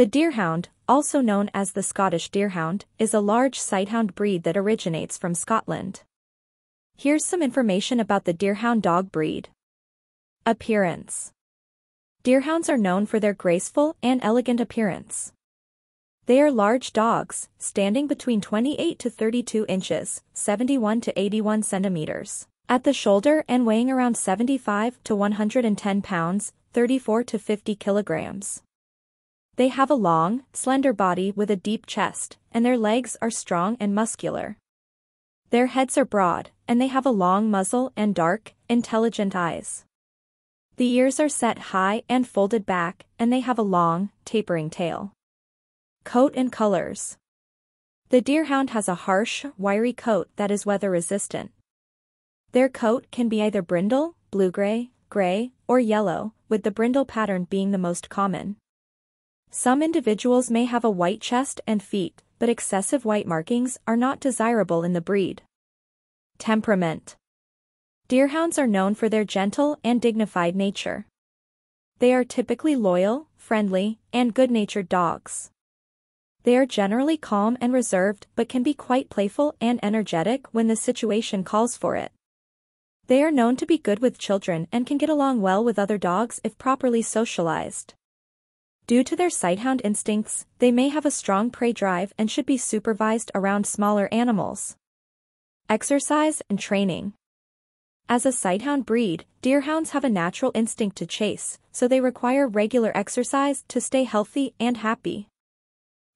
The Deerhound, also known as the Scottish Deerhound, is a large sighthound breed that originates from Scotland. Here's some information about the Deerhound dog breed. Appearance Deerhounds are known for their graceful and elegant appearance. They are large dogs, standing between 28 to 32 inches, 71 to 81 centimeters, at the shoulder and weighing around 75 to 110 pounds, 34 to 50 kilograms. They have a long, slender body with a deep chest, and their legs are strong and muscular. Their heads are broad, and they have a long muzzle and dark, intelligent eyes. The ears are set high and folded back, and they have a long, tapering tail. Coat and colors. The deerhound has a harsh, wiry coat that is weather-resistant. Their coat can be either brindle, blue-gray, gray, or yellow, with the brindle pattern being the most common. Some individuals may have a white chest and feet, but excessive white markings are not desirable in the breed. Temperament Deerhounds are known for their gentle and dignified nature. They are typically loyal, friendly, and good-natured dogs. They are generally calm and reserved but can be quite playful and energetic when the situation calls for it. They are known to be good with children and can get along well with other dogs if properly socialized. Due to their sighthound instincts, they may have a strong prey drive and should be supervised around smaller animals. Exercise and training. As a sighthound breed, deerhounds have a natural instinct to chase, so they require regular exercise to stay healthy and happy.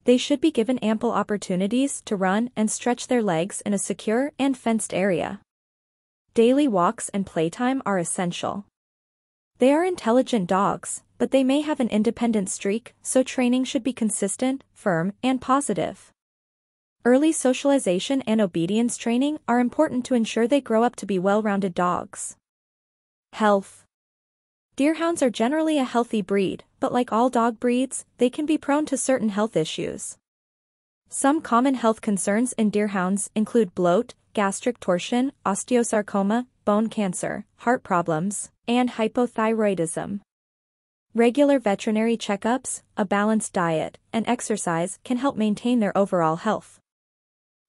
They should be given ample opportunities to run and stretch their legs in a secure and fenced area. Daily walks and playtime are essential. They are intelligent dogs, but they may have an independent streak, so training should be consistent, firm, and positive. Early socialization and obedience training are important to ensure they grow up to be well-rounded dogs. Health Deerhounds are generally a healthy breed, but like all dog breeds, they can be prone to certain health issues. Some common health concerns in deerhounds include bloat, gastric torsion, osteosarcoma, bone cancer, heart problems, and hypothyroidism. Regular veterinary checkups, a balanced diet, and exercise can help maintain their overall health.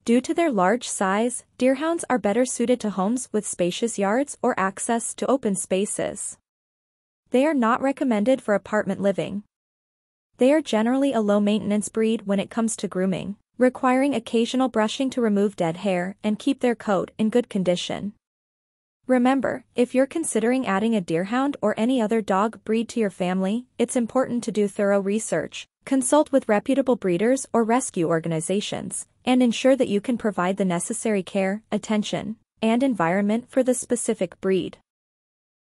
Due to their large size, deerhounds are better suited to homes with spacious yards or access to open spaces. They are not recommended for apartment living. They are generally a low-maintenance breed when it comes to grooming, requiring occasional brushing to remove dead hair and keep their coat in good condition. Remember, if you're considering adding a deerhound or any other dog breed to your family, it's important to do thorough research, consult with reputable breeders or rescue organizations, and ensure that you can provide the necessary care, attention, and environment for the specific breed.